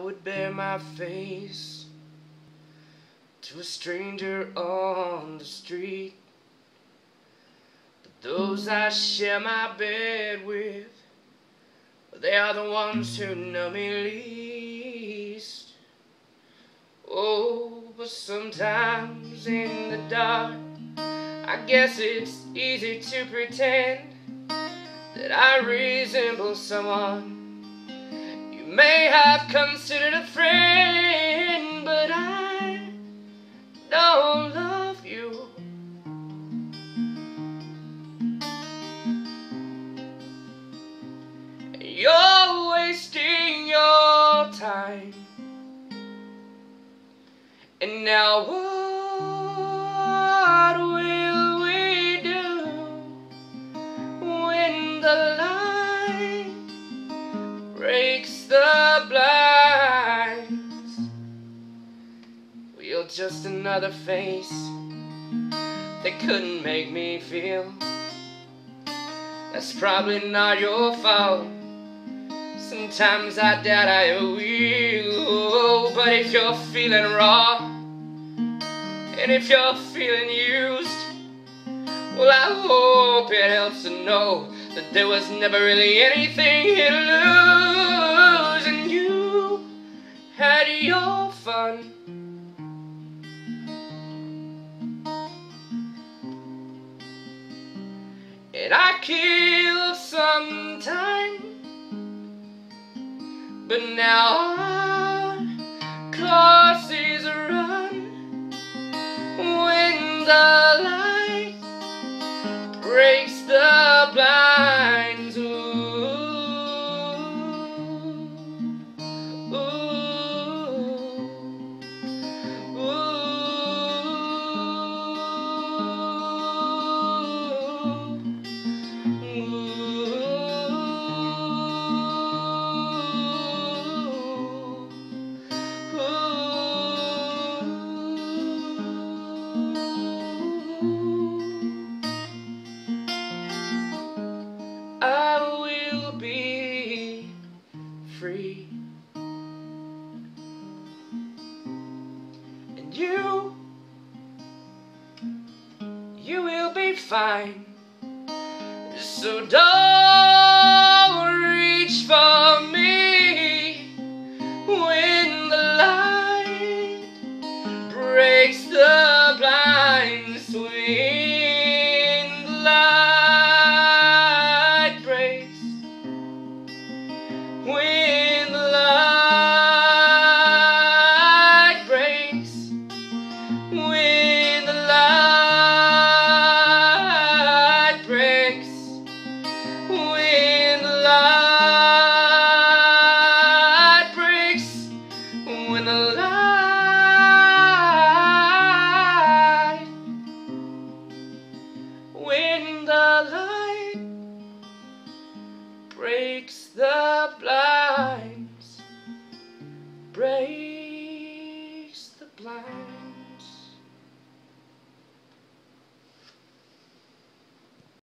would bare my face to a stranger on the street. But those I share my bed with, they are the ones who know me least. Oh, but sometimes in the dark, I guess it's easy to pretend that I resemble someone may have considered a friend, but I don't love you. You're wasting your time, and now just another face that couldn't make me feel. That's probably not your fault. Sometimes I doubt I will. But if you're feeling raw, and if you're feeling used, well, I hope it helps to know that there was never really anything to And I kill some time, but now our course is run. When the light breaks you will be fine. So don't reach for me when the light breaks the blind swing. The light breaks when the light breaks when breaks the blind.